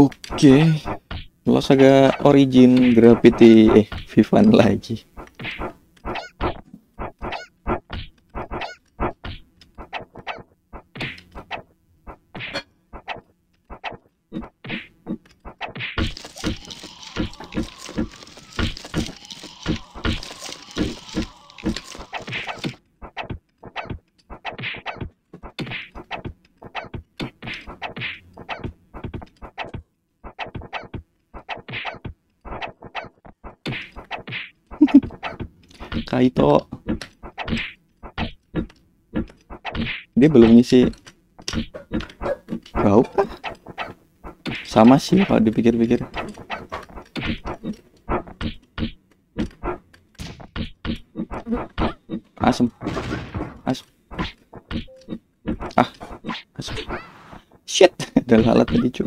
Oke. Lo Saga Origin Gravity eh Vivan lagi. Kaito. Dia belum ngisi bau kah? Sama sih kalau dipikir-pikir. Asem. Asem. Ah, asem. Shit, ada lalat tadi cuy.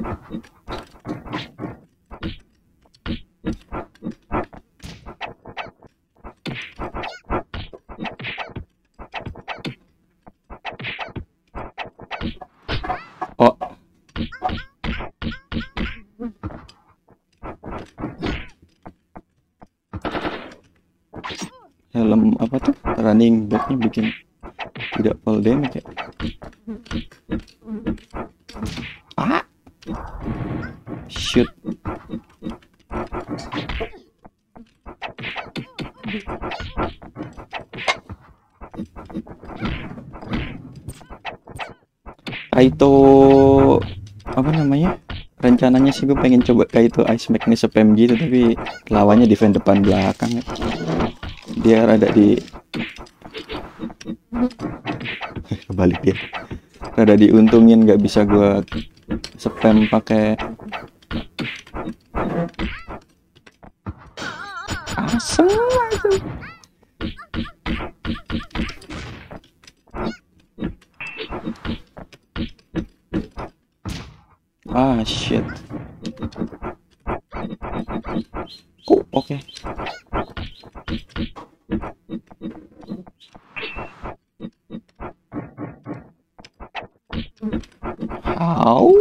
Oh. Helm apa tuh? Running backnya bikin tidak full damage ya? Ah! Shoot. Kaito apa namanya rencananya sih gue pengen coba Kaito Ice Mac nih spam gitu tapi lawannya defend depan belakang ya. Dia rada di kebalik dia rada diuntungin nggak bisa gue spam pakai asem asem Ah, shit. Oh, oke. Au.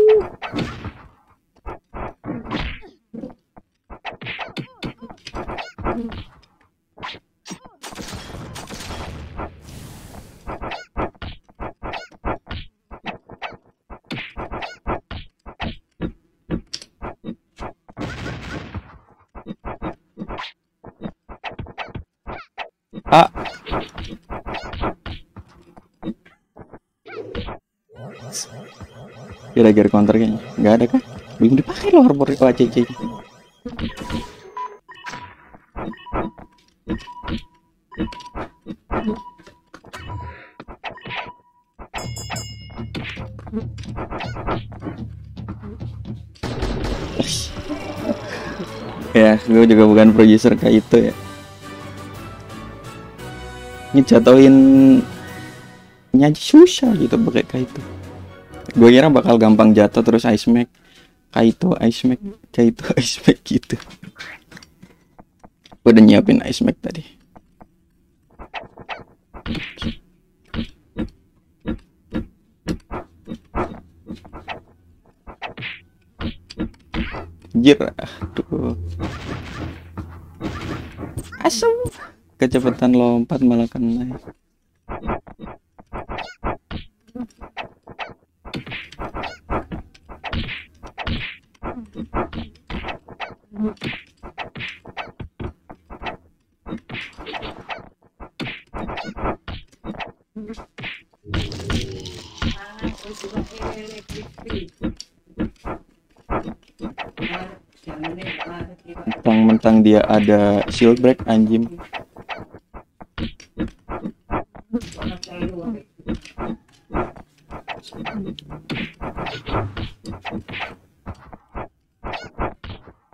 Ah. Kira-kira counter kayaknya. Nggak ada kan? Belum dipakai loh harbor itu ACC. ya, gue juga bukan produser kayak itu ya. Ngejatoin nyaji susah gitu pakai kayak itu. Gue kira bakal gampang jatuh terus ice mac. Kaito ice mac, Kaito ice mac gitu. Gue udah nyiapin ice mac tadi. Jir, aduh. Asem. Kecepatan lompat malah kena. Mentang-mentang dia ada shield break anjing.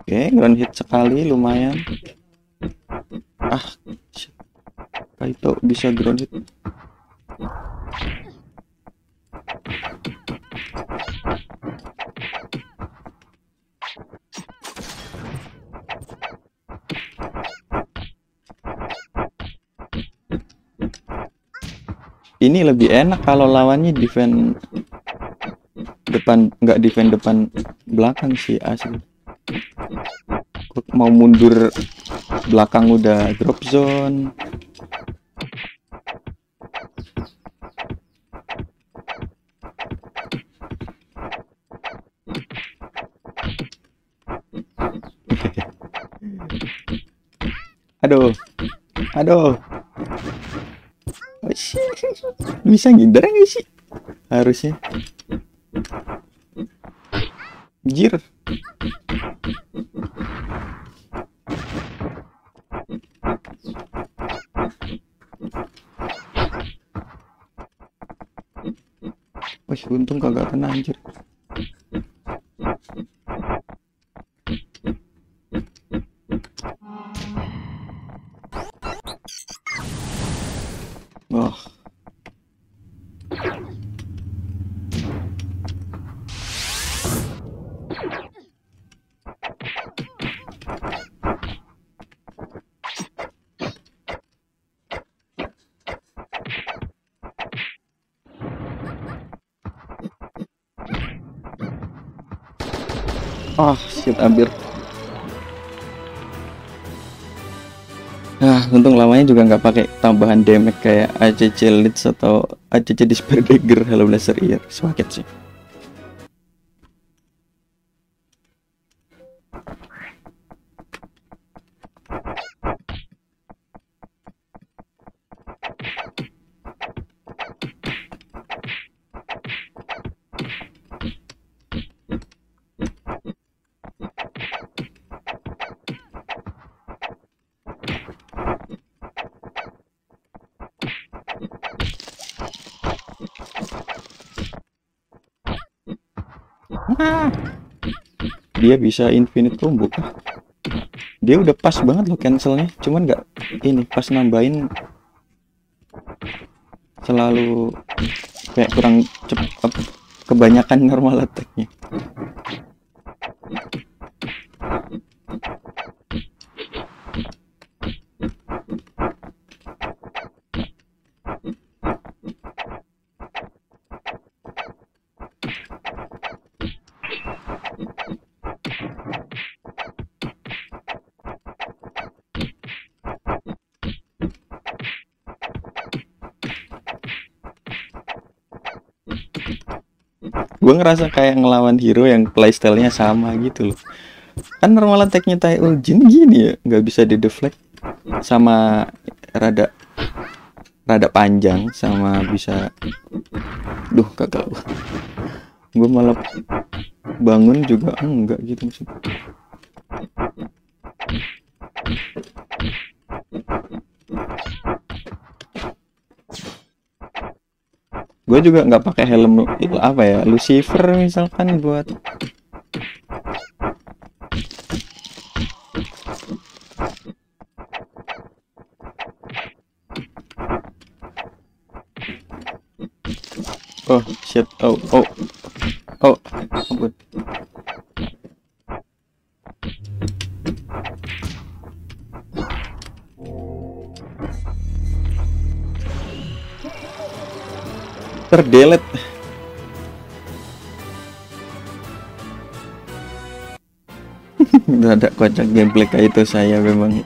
Oke, ground hit sekali lumayan. Ah. Kaito bisa ground hit. Ini lebih enak kalau lawannya defend depan nggak defend depan belakang sih asli. Mau mundur belakang udah drop zone. Aduh aduh Oh, shit. Bisa ngindar nggak sih harusnya Jir. Wih, untung kagak kena anjir. Wah. Ah, shit hampir. Nah, untung lamanya juga nggak pakai tambahan damage kayak ACC Leeds atau ACC Despair Dagger Hello Blaster Ear. Semakin sih. Dia bisa infinite combo? Dia udah pas banget loh cancelnya, cuman nggak ini pas nambahin selalu kayak kurang cepat kebanyakan normal attack-nya. Gue ngerasa kayak ngelawan hero yang playstyle-nya sama gitu loh. Kan normal attack-nya Tai Jin gini ya nggak bisa di deflect sama rada rada panjang sama bisa duh kagak. Gue malah bangun juga enggak gitu sih gue juga nggak pakai helm itu apa ya? Lucifer misalkan buat. Oh shit. Oh oh. Oh ampun terdelet udah ada kocak gameplay kayak itu saya memang